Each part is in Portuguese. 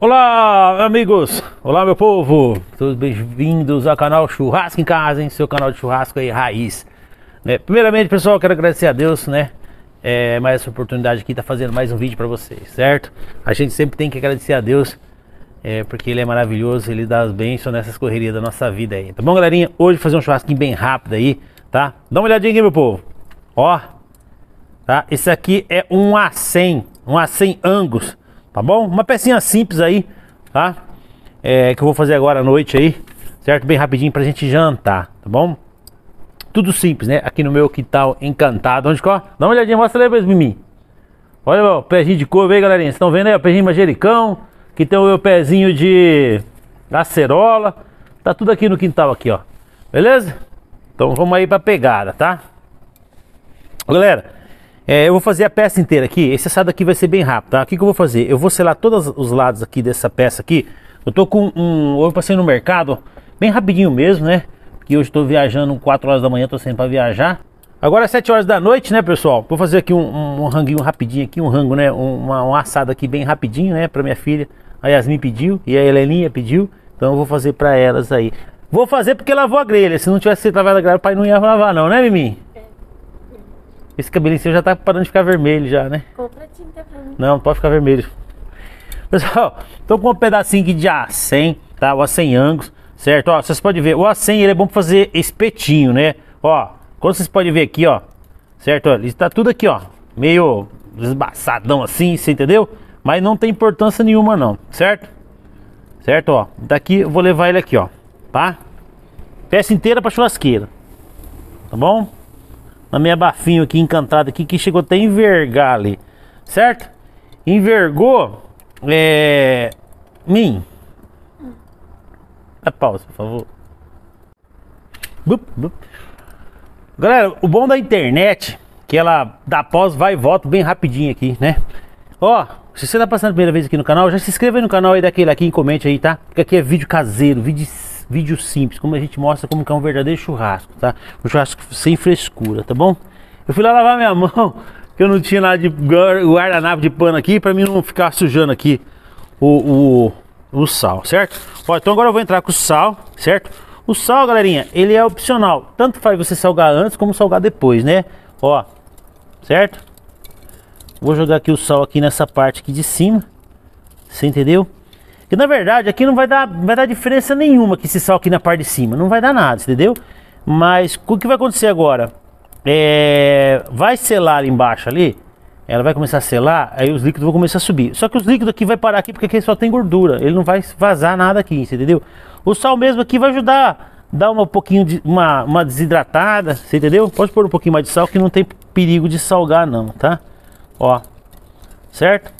Olá, amigos! Olá, meu povo! Todos bem-vindos ao canal Churrasco em Casa, hein? Seu canal de churrasco aí, raiz. Né? Primeiramente, pessoal, quero agradecer a Deus, né? É, mais essa oportunidade aqui, tá fazendo mais um vídeo para vocês, certo? A gente sempre tem que agradecer a Deus, é, porque Ele é maravilhoso, Ele dá as bênçãos nessas correrias da nossa vida aí. Tá bom, galerinha? Hoje fazer um churrasquinho bem rápido aí, tá? Dá uma olhadinha aqui, meu povo. Ó, tá? Esse aqui é um A100, um A100 Angus tá bom? Uma pecinha simples aí, tá? É, que eu vou fazer agora à noite aí, certo? Bem rapidinho pra gente jantar, tá bom? Tudo simples, né? Aqui no meu quintal encantado, onde ó, dá uma olhadinha, mostra aí pra mim. Olha o pezinho de couve aí, galerinha, vocês estão vendo aí o pezinho de manjericão, que tem o meu pezinho de acerola, tá tudo aqui no quintal aqui, ó. Beleza? Então vamos aí pra pegada, tá? Galera, é, eu vou fazer a peça inteira aqui. Esse assado aqui vai ser bem rápido, tá? O que, que eu vou fazer? Eu vou selar todos os lados aqui dessa peça aqui. Eu tô com um... Eu passei no mercado, bem rapidinho mesmo, né? Porque hoje estou viajando 4 horas da manhã, tô saindo para viajar. Agora é 7 horas da noite, né, pessoal? Vou fazer aqui um, um, um ranguinho rapidinho aqui, um rango, né? Um, uma, um assado aqui bem rapidinho, né? Pra minha filha. A Yasmin pediu e a Heleninha pediu. Então eu vou fazer para elas aí. Vou fazer porque lavou a grelha. Se não tivesse lavado a grelha, o pai não ia lavar não, né, Mimi? Esse cabelinho seu já tá parando de ficar vermelho já, né? Compra tinta pra mim. Não, pode ficar vermelho. Pessoal, tô com um pedacinho aqui de A100, tá? O A100 Angus, certo? Ó, vocês podem ver, o A100 ele é bom pra fazer espetinho, né? Ó, como vocês podem ver aqui, ó, certo? Ó, ele tá tudo aqui, ó, meio desbaçadão assim, você entendeu? Mas não tem importância nenhuma não, certo? Certo, ó. Daqui eu vou levar ele aqui, ó, tá? Peça inteira pra churrasqueira, tá bom? Na minha bafinho aqui encantado aqui que chegou até a envergar ali, certo? Envergou, é... Mim. Dá pausa, por favor. Bup, bup. Galera, o bom da internet que ela dá pausa, vai e volta bem rapidinho aqui, né? Ó, se você tá passando a primeira vez aqui no canal, já se inscreva aí no canal aí daquele aqui e comente aí, tá? Porque aqui é vídeo caseiro, vídeo vídeo simples, como a gente mostra como que é um verdadeiro churrasco, tá? Um churrasco sem frescura, tá bom? Eu fui lá lavar minha mão, que eu não tinha nada de guardanapo de pano aqui, para mim não ficar sujando aqui o, o, o sal, certo? Ó, então agora eu vou entrar com o sal, certo? O sal, galerinha, ele é opcional. Tanto faz você salgar antes como salgar depois, né? Ó, certo? Vou jogar aqui o sal aqui nessa parte aqui de cima. Você entendeu? Que na verdade aqui não vai dar, vai dar diferença nenhuma que esse sal aqui na parte de cima. Não vai dar nada, entendeu? Mas o que vai acontecer agora? É, vai selar ali embaixo ali. Ela vai começar a selar, aí os líquidos vão começar a subir. Só que os líquidos aqui vai parar aqui porque aqui só tem gordura. Ele não vai vazar nada aqui, entendeu? O sal mesmo aqui vai ajudar dar um pouquinho de uma, uma desidratada, você entendeu? Pode pôr um pouquinho mais de sal que não tem perigo de salgar não, tá? Ó, certo?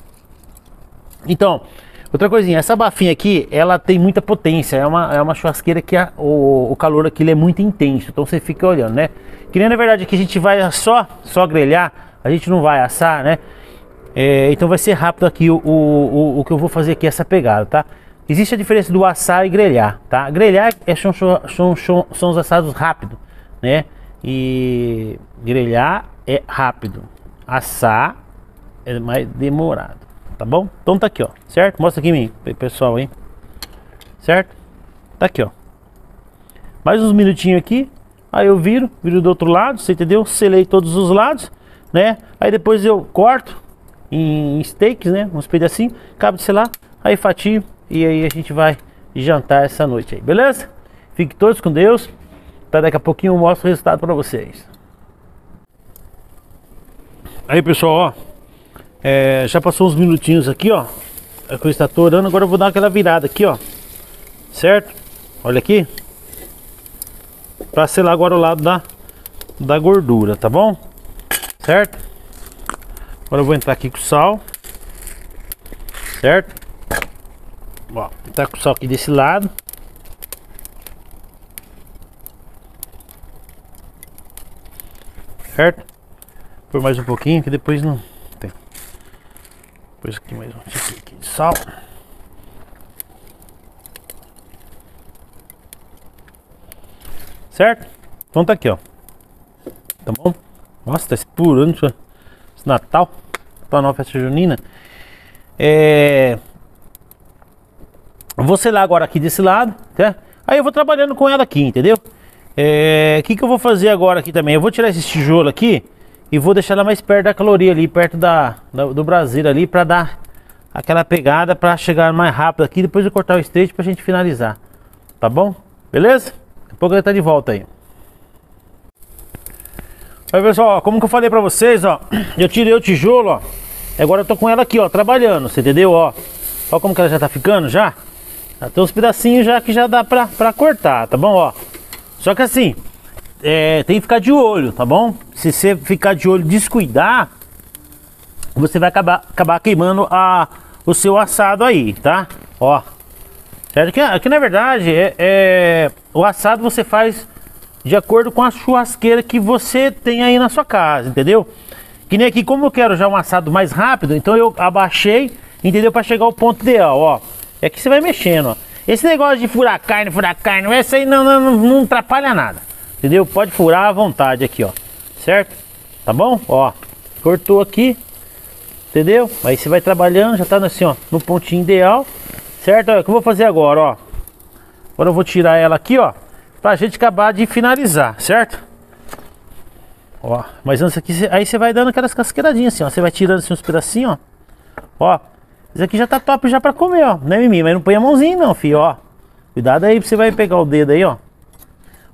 Então, Outra coisinha, essa bafinha aqui, ela tem muita potência, é uma, é uma churrasqueira que a, o, o calor aqui é muito intenso, então você fica olhando, né? Que nem na verdade que a gente vai só, só grelhar, a gente não vai assar, né? É, então vai ser rápido aqui o, o, o, que eu vou fazer aqui, essa pegada, tá? Existe a diferença do assar e grelhar, tá? Grelhar é, são, são, os assados rápidos, né? E grelhar é rápido, assar é mais demorado tá bom? Então tá aqui, ó, certo? Mostra aqui mim, pessoal, hein? Certo? Tá aqui, ó. Mais uns minutinhos aqui, aí eu viro, viro do outro lado, você entendeu? Selei todos os lados, né? Aí depois eu corto em steaks, né? Uns pedacinhos, acabo de selar, aí fatio e aí a gente vai jantar essa noite aí, beleza? Fiquem todos com Deus. Tá, daqui a pouquinho eu mostro o resultado para vocês. Aí pessoal, ó, é, já passou uns minutinhos aqui, ó. A coisa está torando, agora eu vou dar aquela virada aqui, ó. Certo? Olha aqui. Para selar agora o lado da, da gordura, tá bom? Certo? Agora eu vou entrar aqui com sal. Certo? Ó, tá com sal aqui desse lado. Certo? Por mais um pouquinho que depois não depois aqui mais um aqui de sal. Certo? Então tá aqui, ó. Tá bom? Nossa, tá espurando esse Natal. Tá nova festa junina. É... Vou selar agora aqui desse lado, tá? Aí eu vou trabalhando com ela aqui, entendeu? É, o que, que eu vou fazer agora aqui também? Eu vou tirar esse tijolo aqui e vou deixar ela mais perto da caloria ali, perto da, da do Brasil ali, para dar aquela pegada para chegar mais rápido aqui, depois eu cortar o straight pra gente finalizar. Tá bom? Beleza? Daqui a pouco ele tá de volta aí. Aí pessoal, como que eu falei pra vocês, ó, eu tirei o tijolo, ó, agora eu tô com ela aqui, ó, trabalhando, você entendeu, ó. Ó como que ela já tá ficando, já. Já tem uns pedacinhos já que já dá pra, pra cortar, tá bom, ó. Só que assim, é, tem que ficar de olho, tá bom? Se você ficar de olho descuidar, você vai acabar, acabar queimando a, o seu assado aí, tá? Ó. Certo? Aqui, aqui na verdade, é, é, o assado você faz de acordo com a churrasqueira que você tem aí na sua casa, entendeu? Que nem aqui, como eu quero já um assado mais rápido, então eu abaixei, entendeu? Para chegar ao ponto ideal, ó. É que você vai mexendo, ó. Esse negócio de furar carne, furar carne, essa aí não, não, não atrapalha nada. Entendeu? Pode furar à vontade aqui, ó. Certo? Tá bom? Ó. Cortou aqui. Entendeu? Aí você vai trabalhando, já tá assim, ó, no pontinho ideal. Certo? É o que eu vou fazer agora, ó. Agora eu vou tirar ela aqui, ó. Pra gente acabar de finalizar, certo? Ó, mas antes aqui, aí você vai dando aquelas casqueiradinhas assim, ó. Você vai tirando assim uns pedacinhos, ó. Ó, isso aqui já tá top já pra comer, ó. Não é mimimi, mas não põe a mãozinha não, filho, ó. Cuidado aí, você vai pegar o dedo aí, ó.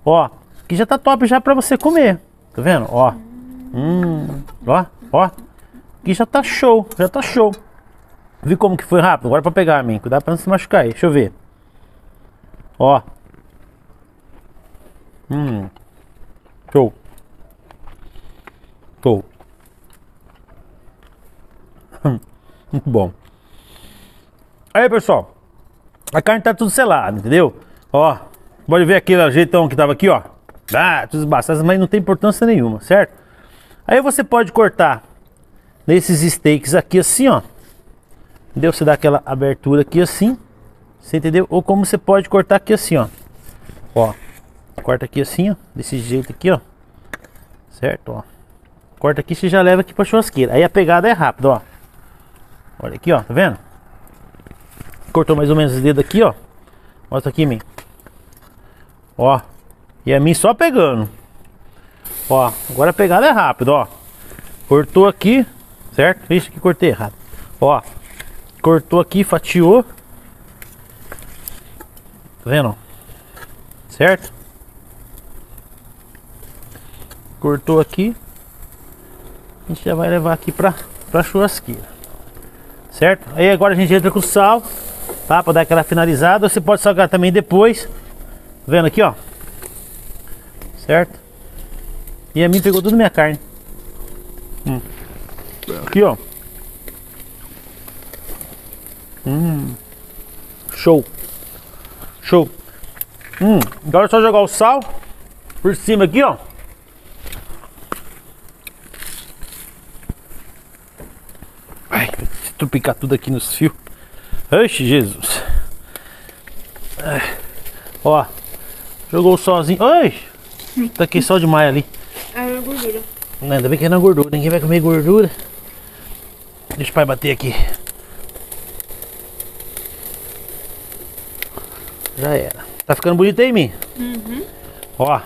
Ó, aqui já tá top já pra você comer. Tá vendo? Ó. Hum, ó, ó. Aqui já tá show, já tá show. Viu como que foi rápido? Agora pra pegar, mim. Cuidado pra não se machucar aí. Deixa eu ver. Ó. Hum. Show. Show. Muito bom. Aí, pessoal. A carne tá tudo selada, entendeu? Ó. Pode ver aquele ajeitão que tava aqui, ó. Ah, tudo embaçado, mas não tem importância nenhuma, certo? Aí você pode cortar nesses steaks aqui assim, ó. Entendeu? Você dá aquela abertura aqui assim. Você entendeu? Ou como você pode cortar aqui assim, ó. Ó. Corta aqui assim, ó. Desse jeito aqui, ó. Certo, ó. Corta aqui, você já leva aqui pra churrasqueira. Aí a pegada é rápida, ó. Olha aqui, ó. Tá vendo? Cortou mais ou menos os dedos aqui, ó. Mostra aqui, mim. Ó. E a mim só pegando. Ó. Agora a pegada é rápida, ó. Cortou aqui. Certo? Isso que cortei errado. Ó. Cortou aqui, fatiou. Tá vendo? Certo? Cortou aqui. A gente já vai levar aqui pra, pra churrasqueira. Certo? Aí agora a gente entra com sal. Tá? Pra dar aquela finalizada. Você pode salgar também depois. Tá vendo aqui, ó. Certo? E a mim pegou tudo minha carne. Hum. Aqui, ó. Hum. Show. Show. Hum. Agora é só jogar o sal por cima aqui, ó. Ai, trupicar tudo aqui nos fios. Oxe, Jesus. Ai. Ó. Jogou o solzinho. Tá aqui sol demais ali. Ah, é gordura. Ainda bem que é na gordura. Ninguém vai comer gordura. Deixa o pai bater aqui. Já era. Tá ficando bonito aí, mim? Uhum. Ó.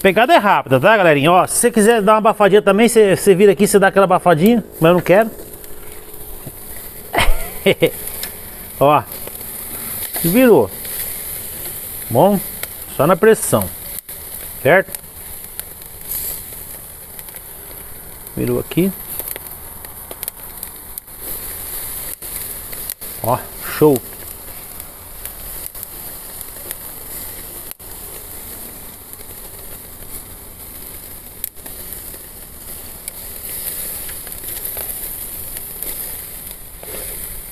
Pegada é rápida, tá, galerinha? Ó, se você quiser dar uma abafadinha também, você, você vira aqui, você dá aquela abafadinha, mas eu não quero. Ó. Virou. Bom, só na pressão. Certo? Virou aqui. Ó, show.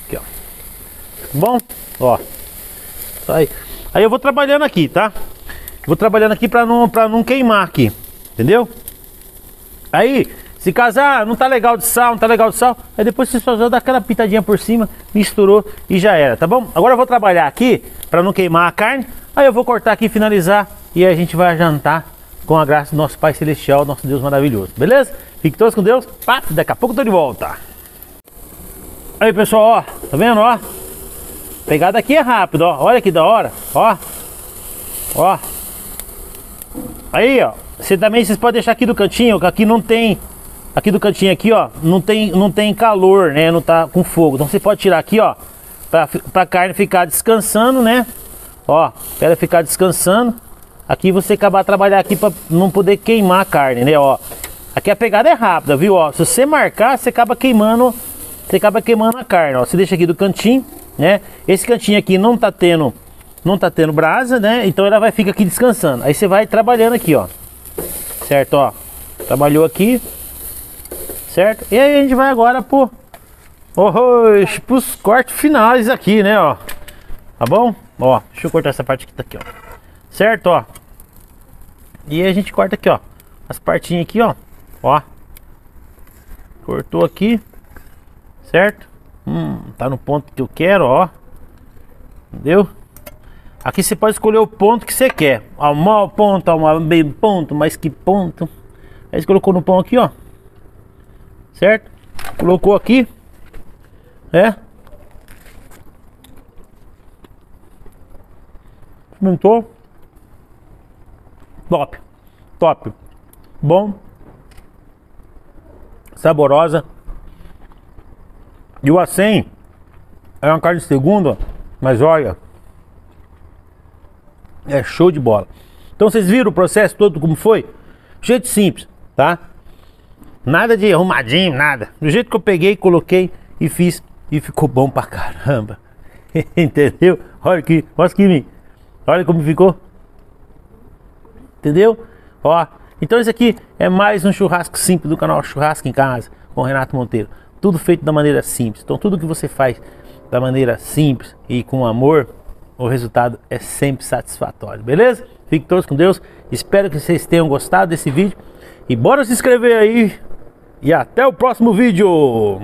Aqui, ó. Bom, ó. Aí. Aí eu vou trabalhando aqui, tá? Vou trabalhando aqui para não para não queimar aqui, entendeu? Aí se casar, não tá legal de sal, não tá legal de sal. Aí depois você só dá aquela pitadinha por cima, misturou e já era, tá bom? Agora eu vou trabalhar aqui para não queimar a carne. Aí eu vou cortar aqui, finalizar e a gente vai jantar com a graça do nosso Pai Celestial, nosso Deus maravilhoso. Beleza? Fique todos com Deus. Pá, daqui a pouco eu tô de volta. Aí pessoal, ó, tá vendo, ó? Pegada aqui é rápido, ó. Olha que da hora, ó. Ó. Aí, ó. Você também vocês podem deixar aqui do cantinho, que aqui não tem aqui do cantinho aqui, ó, não tem não tem calor, né? Não tá com fogo. Então você pode tirar aqui, ó, para a carne ficar descansando, né? Ó, para ela ficar descansando. Aqui você acabar trabalhar aqui para não poder queimar a carne, né? Ó, aqui a pegada é rápida, viu? Ó, se você marcar, você acaba queimando, você acaba queimando a carne. Ó, você deixa aqui do cantinho, né? Esse cantinho aqui não tá tendo, não tá tendo brasa, né? Então ela vai ficar aqui descansando. Aí você vai trabalhando aqui, ó, certo? Ó, trabalhou aqui, certo? E aí a gente vai agora pro, oh, pros cortes finais aqui, né? Ó, tá bom? Ó, deixa eu cortar essa parte que tá aqui, ó. Certo, ó. E a gente corta aqui, ó. As partinhas aqui, ó. Ó. Cortou aqui. Certo? Hum, tá no ponto que eu quero, ó. Entendeu? Aqui você pode escolher o ponto que você quer. Ó, maior ponto, ó, meio ponto, mais que ponto. Aí você colocou no pão aqui, ó. Certo? Colocou aqui. É. Experimentou? Top. Top. Bom. Saborosa. E o acém é uma carne de segunda, mas olha. É show de bola. Então vocês viram o processo todo como foi? Jeito simples, tá? Nada de arrumadinho, nada. Do jeito que eu peguei, coloquei e fiz e ficou bom pra caramba. Entendeu? Olha aqui, olha aqui, olha como ficou. Entendeu? Ó, então esse aqui é mais um churrasco simples do canal Churrasco em Casa com Renato Monteiro. Tudo feito da maneira simples. Então tudo que você faz da maneira simples e com amor, o resultado é sempre satisfatório, beleza? Fiquem todos com Deus. Espero que vocês tenham gostado desse vídeo. E bora se inscrever aí. E até o próximo vídeo.